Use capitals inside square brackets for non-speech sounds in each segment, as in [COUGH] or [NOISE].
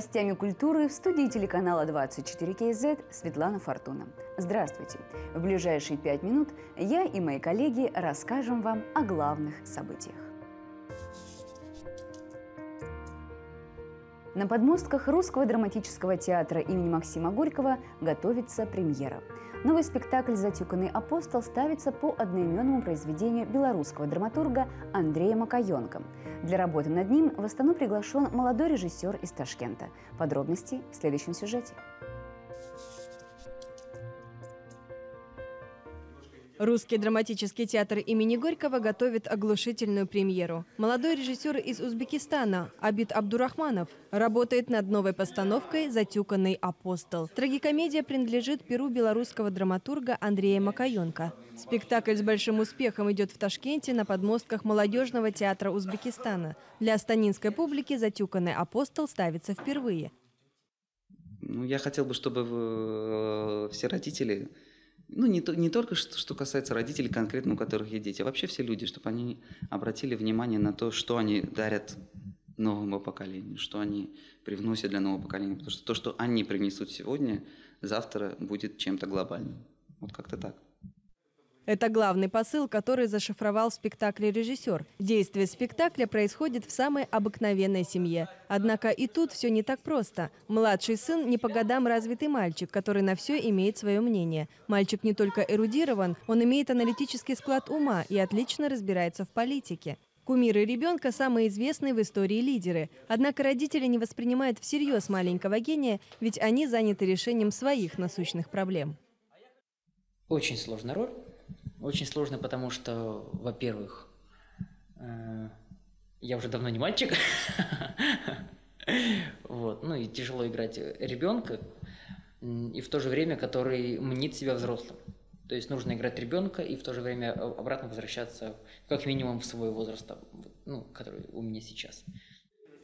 Новостями культуры в студии телеканала 24 КЗ Светлана Фортуна. Здравствуйте! В ближайшие пять минут я и мои коллеги расскажем вам о главных событиях. На подмостках Русского драматического театра имени Максима Горького готовится премьера. Новый спектакль «Затюканный апостол» ставится по одноименному произведению белорусского драматурга Андрея Макаенко. Для работы над ним в Астану приглашен молодой режиссер из Ташкента. Подробности в следующем сюжете. Русский драматический театр имени Горького готовит оглушительную премьеру. Молодой режиссер из Узбекистана Абид Абдурахманов работает над новой постановкой «Затюканный апостол». Трагикомедия принадлежит перу белорусского драматурга Андрея Макаенко. Спектакль с большим успехом идет в Ташкенте на подмостках молодежного театра Узбекистана. Для астанинской публики «Затюканный апостол» ставится впервые. Ну, я хотел бы, чтобы э, все родители ну, не, не только что, что касается родителей конкретно, у которых есть дети, а вообще все люди, чтобы они обратили внимание на то, что они дарят новому поколению, что они привносят для нового поколения. Потому что то, что они принесут сегодня, завтра будет чем-то глобальным. Вот как-то так. Это главный посыл, который зашифровал в спектакле режиссер. Действие спектакля происходит в самой обыкновенной семье. Однако и тут все не так просто. Младший сын не по годам развитый мальчик, который на все имеет свое мнение. Мальчик не только эрудирован, он имеет аналитический склад ума и отлично разбирается в политике. Кумиры ребенка – самые известные в истории лидеры. Однако родители не воспринимают всерьез маленького гения, ведь они заняты решением своих насущных проблем. Очень сложная роль. Очень сложно, потому что, во-первых, э, я уже давно не мальчик. [LAUGHS] Вот. Ну и тяжело играть ребенка, и в то же время, который мнит себя взрослым. То есть нужно играть ребенка и в то же время обратно возвращаться как минимум в свой возраст, ну, который у меня сейчас.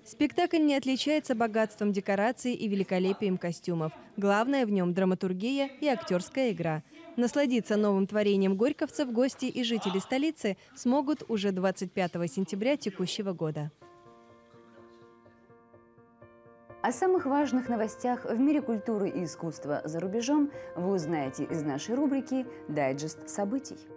Спектакль не отличается богатством декораций и великолепием костюмов. Главное в нем – драматургия и актерская игра. Насладиться новым творением горьковцев гости и жители столицы смогут уже 25 сентября текущего года. О самых важных новостях в мире культуры и искусства за рубежом вы узнаете из нашей рубрики «Дайджест событий».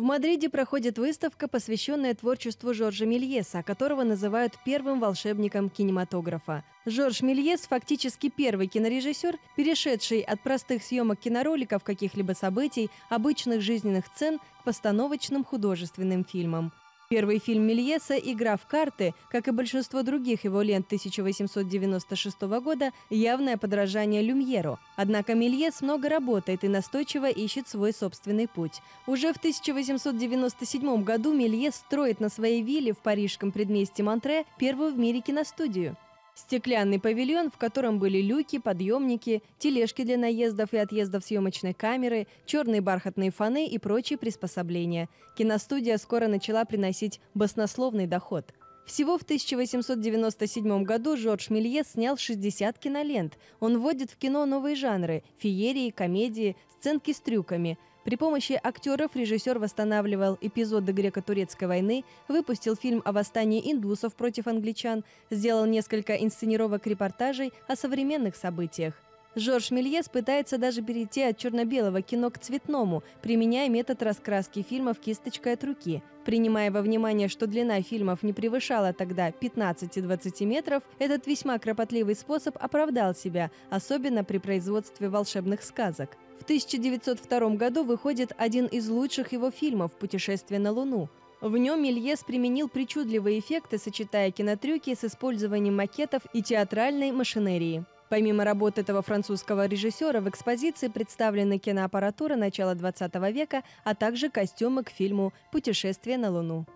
В Мадриде проходит выставка, посвященная творчеству Жоржа Мельеса, которого называют первым волшебником кинематографа. Жорж Мельес фактически первый кинорежиссер, перешедший от простых съемок кинороликов каких-либо событий, обычных жизненных сцен к постановочным художественным фильмам. Первый фильм Мельеса «Игра в карты», как и большинство других его лент 1896 года, явное подражание Люмьеру. Однако Мельес много работает и настойчиво ищет свой собственный путь. Уже в 1897 году Мельес строит на своей вилле в парижском предместье Монтре первую в мире киностудию. Стеклянный павильон, в котором были люки, подъемники, тележки для наездов и отъездов съемочной камеры, черные бархатные фоны и прочие приспособления. Киностудия скоро начала приносить баснословный доход. Всего в 1897 году Жорж Мелье снял 60 кинолент. Он вводит в кино новые жанры – феерии, комедии, сценки с трюками – при помощи актеров режиссер восстанавливал эпизоды греко-турецкой войны, выпустил фильм о восстании индусов против англичан, сделал несколько инсценировок репортажей о современных событиях. Жорж Мельес пытается даже перейти от черно-белого кино к цветному, применяя метод раскраски фильмов кисточкой от руки. Принимая во внимание, что длина фильмов не превышала тогда 15-20 метров, этот весьма кропотливый способ оправдал себя, особенно при производстве волшебных сказок. В 1902 году выходит один из лучших его фильмов «Путешествие на Луну». В нем Мельес применил причудливые эффекты, сочетая кинотрюки с использованием макетов и театральной машинерии. Помимо работ этого французского режиссера, в экспозиции представлены киноаппаратура начала 20 века, а также костюмы к фильму «Путешествие на Луну».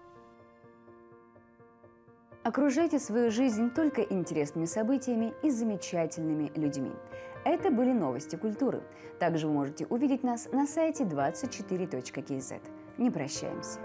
Окружайте свою жизнь только интересными событиями и замечательными людьми. Это были новости культуры. Также вы можете увидеть нас на сайте 24.kz. Не прощаемся.